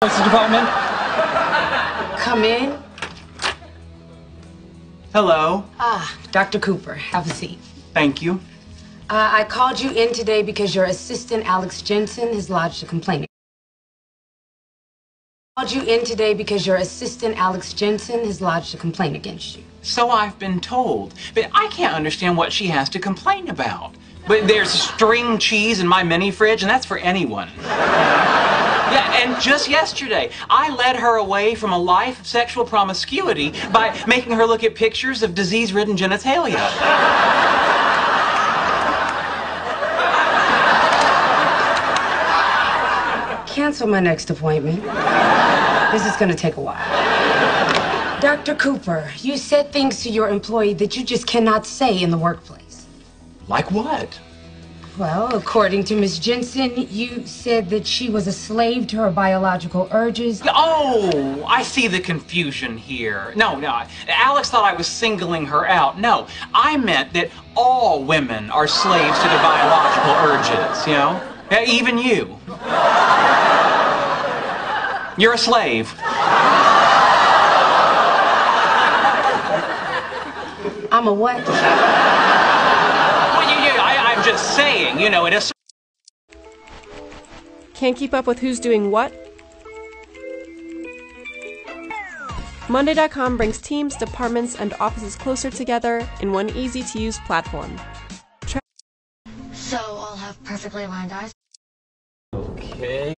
Police department. Come in. Hello. Ah, Dr. Cooper, have a seat. Thank you. Uh, I called you in today because your assistant, Alex Jensen, has lodged a complaint. I called you in today because your assistant, Alex Jensen, has lodged a complaint against you. So I've been told, but I can't understand what she has to complain about. But there's string cheese in my mini fridge, and that's for anyone. Yeah, and just yesterday, I led her away from a life of sexual promiscuity by making her look at pictures of disease ridden genitalia. Cancel my next appointment. This is going to take a while. Dr. Cooper, you said things to your employee that you just cannot say in the workplace. Like what? Well, according to Miss Jensen, you said that she was a slave to her biological urges. Oh, I see the confusion here. No, no. Alex thought I was singling her out. No, I meant that all women are slaves to their biological urges, you know? Even you. You're a slave. I'm a what? Well, you, you, I, I'm just saying, you know, in a Can't keep up with who's doing what? Monday.com brings teams, departments, and offices closer together in one easy to use platform. So I'll have perfectly aligned eyes. Okay.